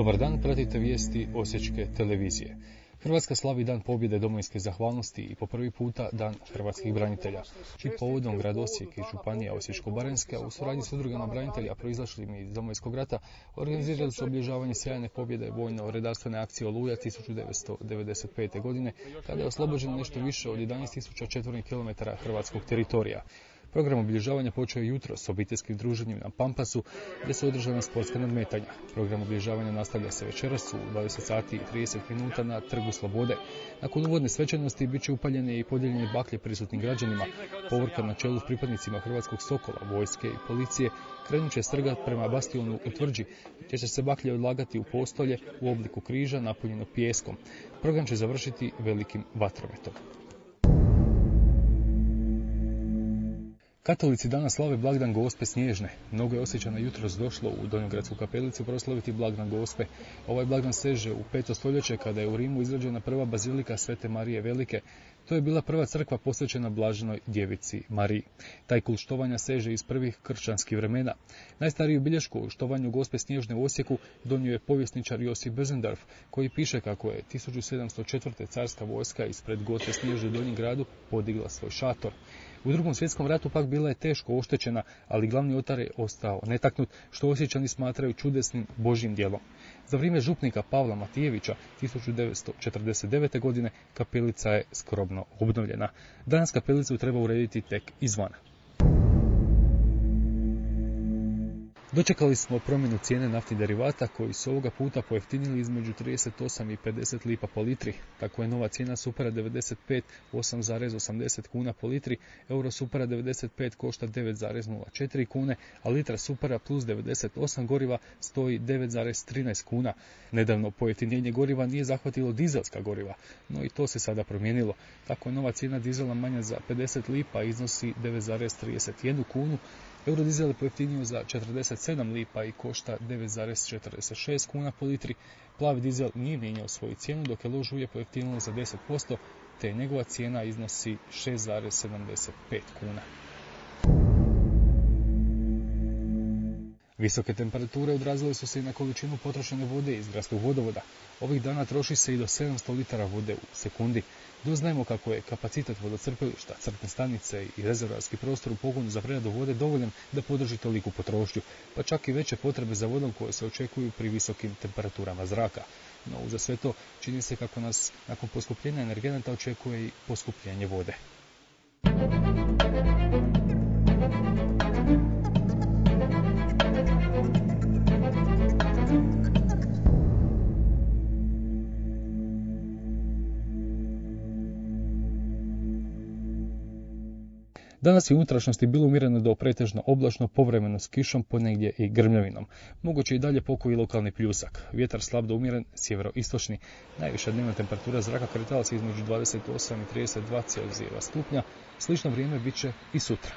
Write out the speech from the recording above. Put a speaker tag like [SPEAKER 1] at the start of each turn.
[SPEAKER 1] Dobar dan, pratite vijesti Osječke televizije. Hrvatska slavi dan pobjede domovinske zahvalnosti i po prvi puta dan hrvatskih branitelja. I povodom grad Osijek i Županija Osječko-Baranjska u suradnji s udrugama branitelja proizašlim iz domovinskog rata organizirali su obilježavanje sjajne pobjede vojno-redarstvene akcije Oluja 1995. godine kada je oslobođeno nešto više od 11.000 četvornih kilometara hrvatskog teritorija. Program obilježavanja počeo je jutro s obiteljskim druženjem na Pampasu gdje su održana sportska nadmetanja. Program obilježavanja nastavlja se večeras u 20 sati i 30 minuta na Trgu Slobode. Nakon uvodne svečanosti bit će upaljene i podijeljene baklje prisutnim građanima. Povorka na čelu s pripadnicima Hrvatskog Sokola, vojske i policije krenut će strgat prema bastionu u tvrđi, gdje će se baklje odlagati u postolje u obliku križa napunjeno pijeskom. Program će završiti velikim vatrometom. Katolici danas slave blagdan Gospe Snježne. Mnogo je osjećana jutros došlo u Donjogradsku kapelicu proslaviti blagdan Gospe. Ovaj blagdan seže u peto stoljeće kada je u Rimu izrađena prva bazilika Svete Marije Velike. To je bila prva crkva posvećena blaženoj djevici Mariji. Taj kult štovanja seže iz prvih kršćanskih vremena. Najstariju bilješku o štovanju Gospe Snježne u Osijeku donio je povjesničar Josip Bezendorf, koji piše kako je 1704. carska vojska ispred Gospe Snježne u Donjem gradu podigla svoj šator. U drugom svjetskom ratu pak bila je teško oštećena, ali glavni otar je ostao netaknut, što osjećani smatraju čudesnim božjim djelom. Za vrijeme župnika Pavla Matijevića 1949. godine kapelica je skrobno obnovljena. Danas kapelicu treba urediti tek izvana. Dočekali smo promjenu cijene naftnih derivata koji su ovoga puta pojeftinili između 38 i 50 lipa po litri. Tako je nova cijena Supera 95 8,80 kuna po litri, Euro Supera 95 košta 9,04 kune, a litra Supera plus 98 goriva stoji 9,13 kuna. Nedavno pojeftinjenje goriva nije zahvatilo dizelska goriva, no i to se sada promijenilo. Tako je nova cijena dizela manja za 50 lipa iznosi 9,31 kunu, Eurodizel je pojeftinio za 47 lipa i košta 9,46 kuna po litri. Plavi dizel nije mijenjao svoju cijenu, dok je lož ulje pojeftinilo za 10%, te njegova cijena iznosi 6,75 kuna. Visoke temperature odrazile su se i na količinu potrošene vode iz gradskog vodovoda. Ovih dana troši se i do 700 litara vode u sekundi. Doznajemo kako je kapacitet vodocrpilišta, crpne stanice i rezervarski prostor u pogonu za preradu vode dovoljan da podrži toliku potrošnju, pa čak i veće potrebe za vodom koje se očekuju pri visokim temperaturama zraka. No, za sve to čini se kako nas nakon poskupljenja energenata očekuje i poskupljenje vode. Danas je unutrašnjosti bilo umjereno do pretežno oblačno, povremeno s kišom, ponegdje i grmljavinom. Moguće i dalje pokoji lokalni pljusak. Vjetar slab do umjeren, sjeveroistočni. Najviša dnevna temperatura zraka kretala se između 28 i 32 Celzijeva stupnja. Slično vrijeme bit će i sutra.